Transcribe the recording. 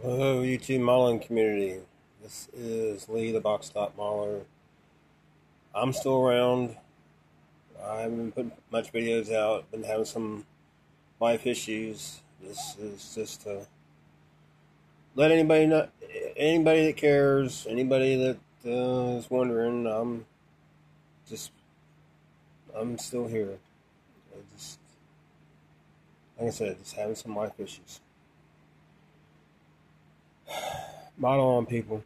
Hello, YouTube modeling community. This is Lee, the box stock modeler. I'm still around. I haven't been putting much videos out. Been having some life issues. This is just to let anybody know, anybody that cares, anybody that uh, is wondering. I'm just, I'm still here. I just, like I said, just having some life issues. Model on people.